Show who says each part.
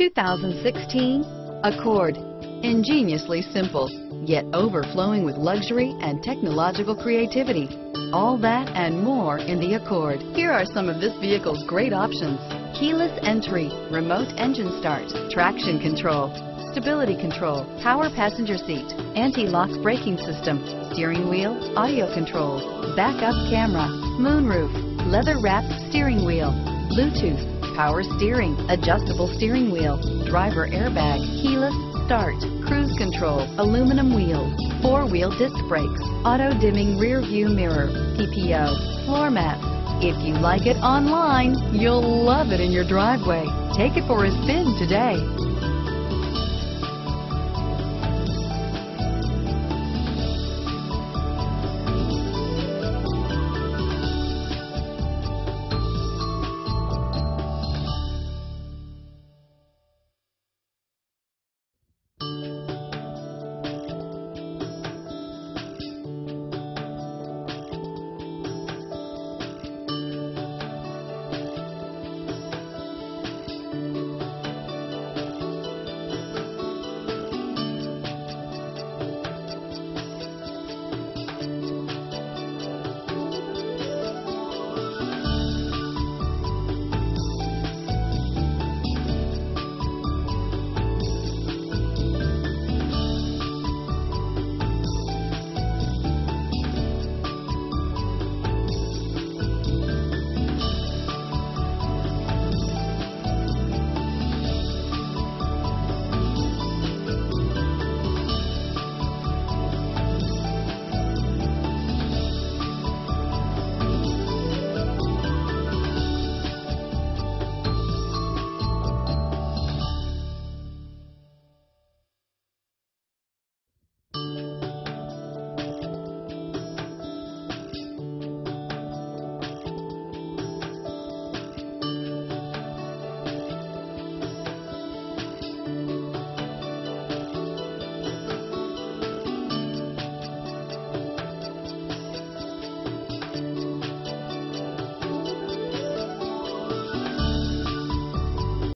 Speaker 1: 2016 Accord. Ingeniously simple, yet overflowing with luxury and technological creativity. All that and more in the Accord. Here are some of this vehicle's great options. Keyless entry, remote engine start, traction control, stability control, power passenger seat, anti-lock braking system, steering wheel, audio controls, backup camera, moonroof, leather-wrapped steering wheel, Bluetooth, power steering, adjustable steering wheel, driver airbag, keyless start, cruise control, aluminum wheels, four-wheel disc brakes, auto-dimming rear view mirror, PPO, floor mats. If you like it online, you'll love it in your driveway. Take it for a spin today.